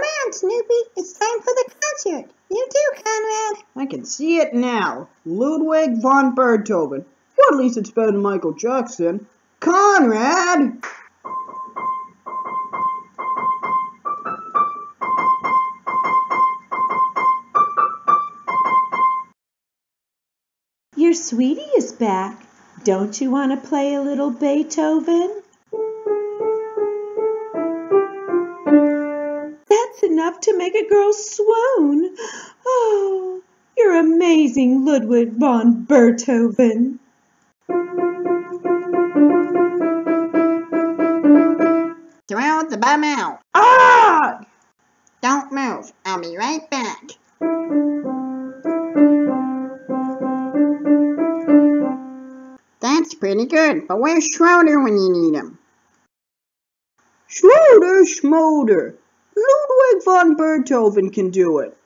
Come on, Snoopy. It's time for the concert. You too, Conrad. I can see it now. Ludwig von Birdhoven. Well, at least it's better than Michael Jackson. Conrad! Your sweetie is back. Don't you want to play a little Beethoven? Enough to make a girl swoon. Oh, you're amazing, Ludwig von Birdhoven. Throw the bum out. Ah! Don't move. I'll be right back. That's pretty good, but where's Schroeder when you need him? Schroeder, Schmoder. Ludwig von Birdhoven can do it.